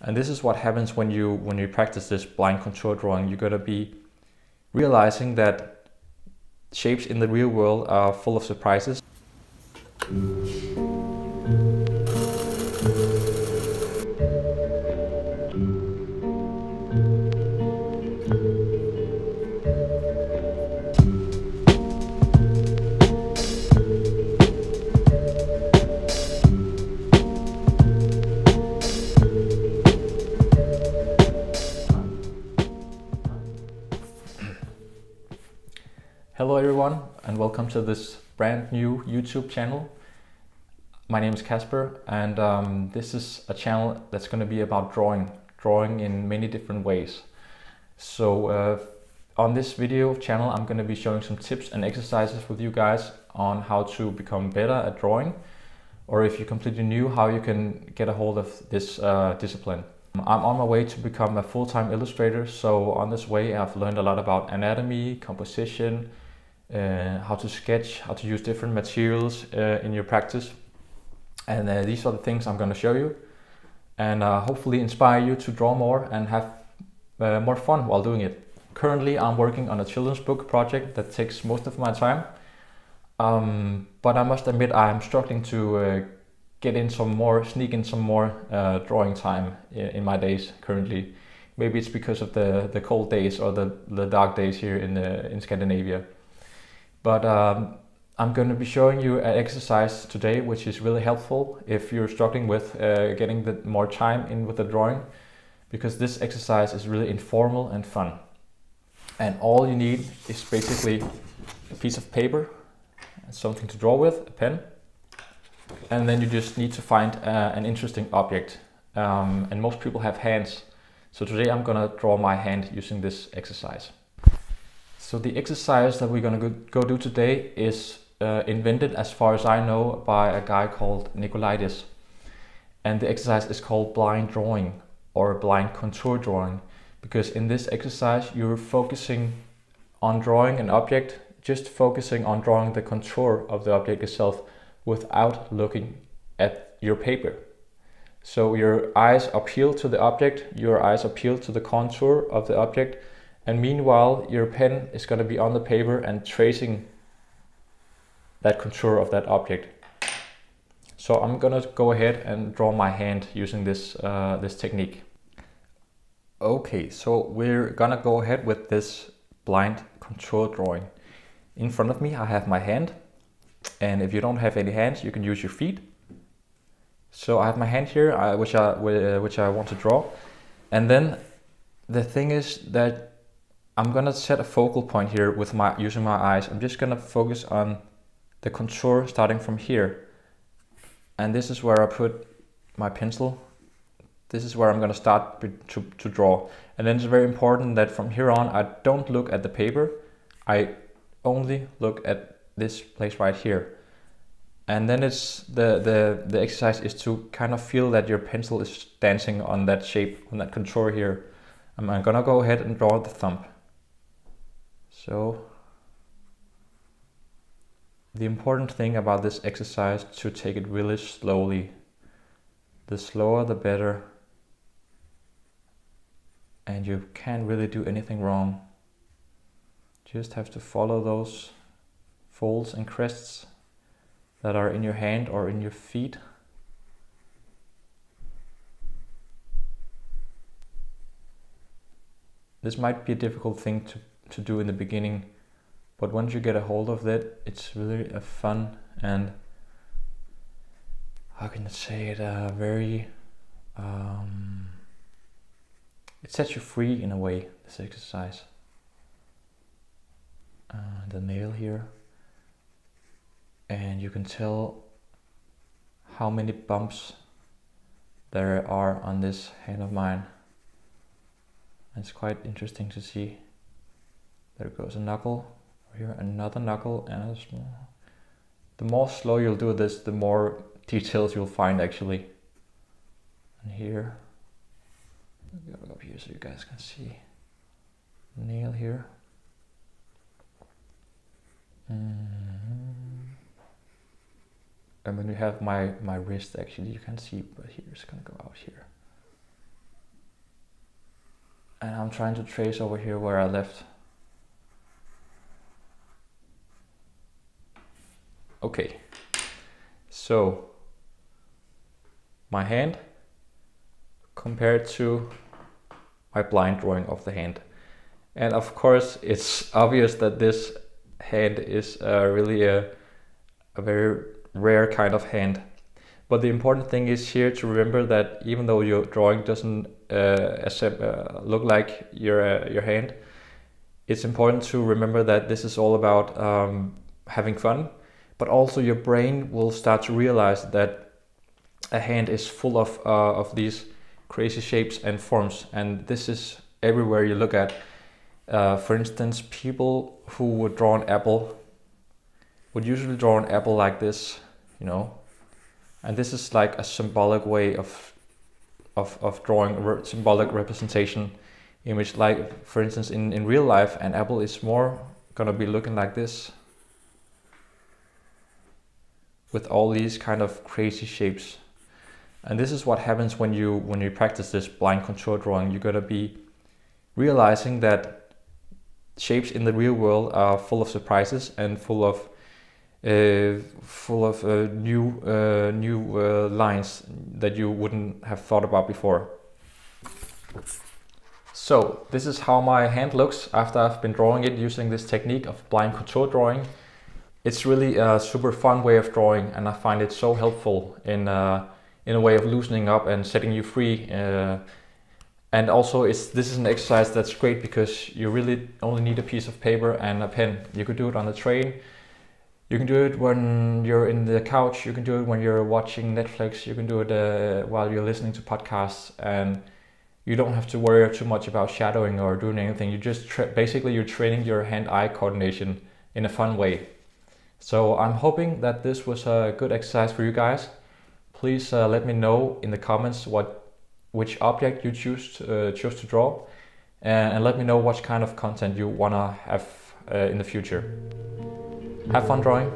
And this is what happens when you when you practice this blind contour drawing. You're gonna be realizing that shapes in the real world are full of surprises. And welcome to this brand new YouTube channel. My name is Kasper and um, this is a channel that's going to be about drawing, drawing in many different ways. So uh, on this video channel I'm going to be showing some tips and exercises with you guys on how to become better at drawing or if you're completely new how you can get a hold of this uh, discipline. I'm on my way to become a full-time illustrator so on this way I've learned a lot about anatomy, composition, uh, how to sketch, how to use different materials uh, in your practice. And uh, these are the things I'm going to show you and uh, hopefully inspire you to draw more and have uh, more fun while doing it. Currently, I'm working on a children's book project that takes most of my time. Um, but I must admit, I'm struggling to get in some more, sneak in some more drawing time in, in my days currently. Maybe it's because of the, the cold days or the, the dark days here in, the, in Scandinavia. But um, I'm going to be showing you an exercise today which is really helpful if you're struggling with uh, getting the more time in with the drawing because this exercise is really informal and fun. And all you need is basically a piece of paper, something to draw with, a pen, and then you just need to find uh, an interesting object. Um, and most people have hands. So today I'm gonna draw my hand using this exercise. So the exercise that we're going to go, do today is uh, invented, as far as I know, by a guy called Nicolaides. And the exercise is called blind drawing or blind contour drawing because in this exercise you're focusing on drawing an object, just focusing on drawing the contour of the object itself without looking at your paper. So your eyes appeal to the object, your eyes appeal to the contour of the object, and meanwhile, your pen is going to be on the paper and tracing that contour of that object. So I'm going to go ahead and draw my hand using this, uh, this technique. Okay, so we're gonna go ahead with this blind contour drawing. In front of me I have my hand and if you don't have any hands you can use your feet. So I have my hand here uh, which, I, uh, which I want to draw and then the thing is that I'm gonna set a focal point here with my using my eyes. I'm just gonna focus on the contour starting from here. And this is where I put my pencil. This is where I'm gonna start to, to draw. And then it's very important that from here on, I don't look at the paper. I only look at this place right here. And then it's the, the, the exercise is to kind of feel that your pencil is dancing on that shape, on that contour here. I'm gonna go ahead and draw the thumb. So the important thing about this exercise to take it really slowly. The slower the better. And you can't really do anything wrong. Just have to follow those folds and crests that are in your hand or in your feet. This might be a difficult thing to to do in the beginning but once you get a hold of it it's really a fun and how can I say it uh, very um, it sets you free in a way this exercise. Uh, the nail here. And you can tell how many bumps there are on this hand of mine. It's quite interesting to see there goes a knuckle. Here another knuckle and a small. The more slow you'll do this, the more details you'll find actually. And here, go up here so you guys can see. Nail here. Mm. And when you have my, my wrist actually, you can see, but here it's gonna go out here. and I'm trying to trace over here where I left. Okay, so my hand compared to my blind drawing of the hand. And of course, it's obvious that this hand is uh, really a, a very rare kind of hand. But the important thing is here to remember that even though your drawing doesn't uh, uh, look like your uh, your hand, it's important to remember that this is all about um, having fun. But also your brain will start to realize that a hand is full of uh, of these crazy shapes and forms, and this is everywhere you look at. Uh, for instance, people who would draw an apple would usually draw an apple like this, you know, and this is like a symbolic way of of, of drawing a re symbolic representation image. Like for instance in, in real life an apple is more gonna be looking like this with all these kind of crazy shapes and this is what happens when you when you practice this blind contour drawing you're gonna be realizing that shapes in the real world are full of surprises and full of uh, full of uh, new uh, new uh, lines that you wouldn't have thought about before. So this is how my hand looks after I've been drawing it using this technique of blind contour drawing. It's really a super fun way of drawing and I find it so helpful in, uh, in a way of loosening up and setting you free. Uh, and also it's this is an exercise that's great because you really only need a piece of paper and a pen. You could do it on the train, you can do it when you're in the couch. You can do it when you're watching Netflix. You can do it uh, while you're listening to podcasts, and you don't have to worry too much about shadowing or doing anything. You just basically you're training your hand-eye coordination in a fun way. So I'm hoping that this was a good exercise for you guys. Please uh, let me know in the comments what which object you choose to, uh, choose to draw, and, and, let me know what kind of content you wanna have uh, in the future. Have fun drawing.